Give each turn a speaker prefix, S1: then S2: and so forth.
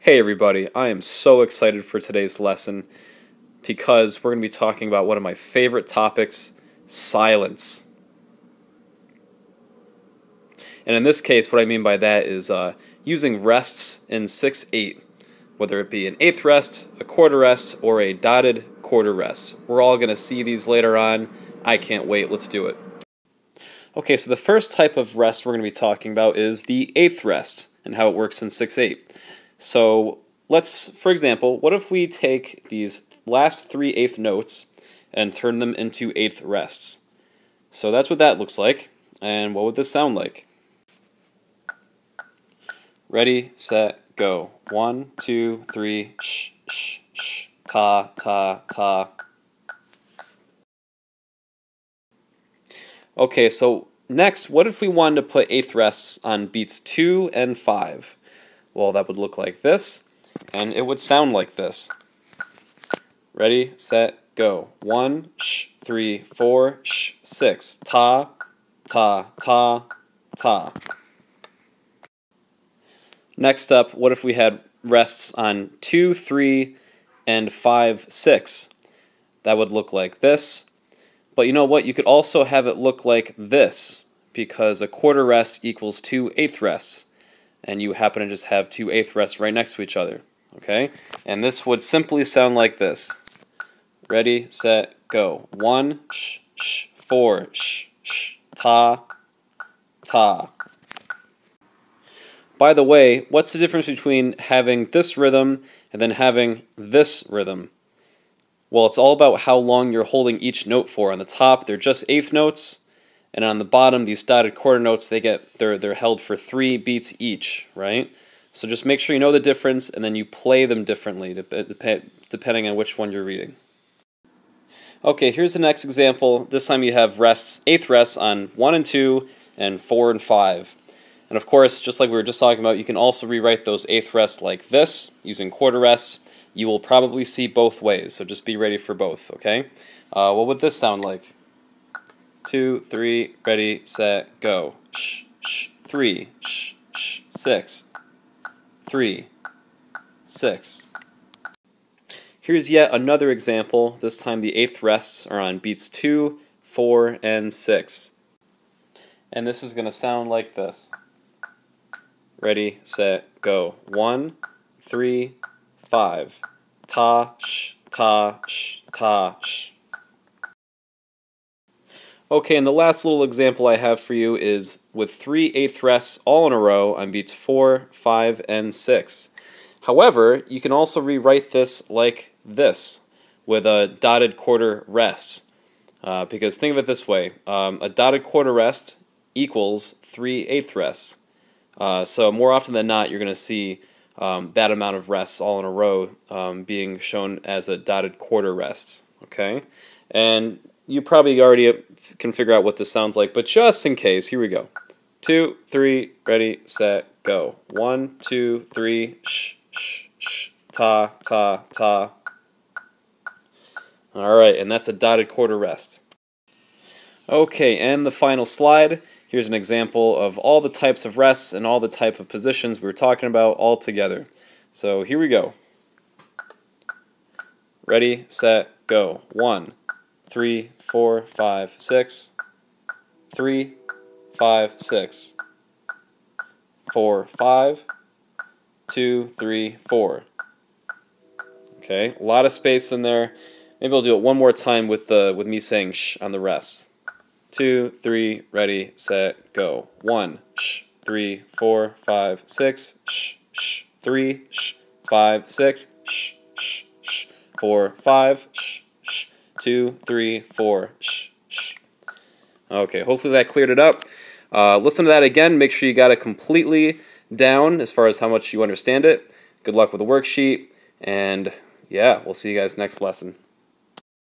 S1: Hey everybody, I am so excited for today's lesson because we're going to be talking about one of my favorite topics, silence. And in this case, what I mean by that is uh, using rests in 6-8, whether it be an eighth rest, a quarter rest, or a dotted quarter rest. We're all going to see these later on. I can't wait. Let's do it. Okay, so the first type of rest we're going to be talking about is the eighth rest and how it works in 6-8. So let's, for example, what if we take these last three eighth notes and turn them into eighth rests? So that's what that looks like. And what would this sound like? Ready, set, go. One, two, three, sh, sh, sh, ta, ta, ta. Okay, so next, what if we wanted to put eighth rests on beats 2 and 5? Well, that would look like this, and it would sound like this. Ready, set, go. One, sh, three, four, sh, six. Ta, ta, ta, ta. Next up, what if we had rests on 2, 3, and 5, 6? That would look like this. But you know what? You could also have it look like this, because a quarter rest equals two eighth rests, and you happen to just have two eighth rests right next to each other. Okay? And this would simply sound like this. Ready, set, go. One, sh, sh, four, sh, sh, ta, ta. By the way, what's the difference between having this rhythm and then having this rhythm? Well, it's all about how long you're holding each note for. On the top, they're just eighth notes, and on the bottom, these dotted quarter notes, they get they're they're held for three beats each, right? So just make sure you know the difference, and then you play them differently depending on which one you're reading. Okay, here's the next example. This time you have rests, eighth rests on one and two, and four and five. And of course, just like we were just talking about, you can also rewrite those eighth rests like this, using quarter rests, you will probably see both ways, so just be ready for both, okay? Uh, what would this sound like? Two, three, ready, set, go. Shh, shh, three, shh, shh, six, three, six. Here's yet another example. This time the eighth rests are on beats two, four, and six. And this is going to sound like this. Ready, set, go. One, three, five. Ta, sh, ta, sh, ta, sh. Okay, and the last little example I have for you is with three eighth rests all in a row on beats 4, 5, and 6. However, you can also rewrite this like this, with a dotted quarter rest. Uh, because think of it this way, um, a dotted quarter rest equals three eighth rests. Uh, so more often than not, you're going to see um, that amount of rests all in a row um, being shown as a dotted quarter rest. Okay, and you probably already can figure out what this sounds like, but just in case, here we go. Two, three, ready, set, go. One, two, three, shh, shh, shh, ta, ta, ta. All right, and that's a dotted quarter rest. Okay, and the final slide. Here's an example of all the types of rests and all the type of positions we were talking about all together. So here we go. Ready, set, go. One, three, four, five, six. Three, five, six. Four, five. Two, three, four. Okay, a lot of space in there. Maybe I'll do it one more time with the with me saying shh on the rest two, three, ready, set, go. One, sh, three, four, five, six, sh, sh, three, sh, five, six, sh, sh, sh, four, five, sh, sh, two, three, four, sh, sh. Okay, hopefully that cleared it up. Uh, listen to that again. Make sure you got it completely down as far as how much you understand it. Good luck with the worksheet, and yeah, we'll see you guys next lesson.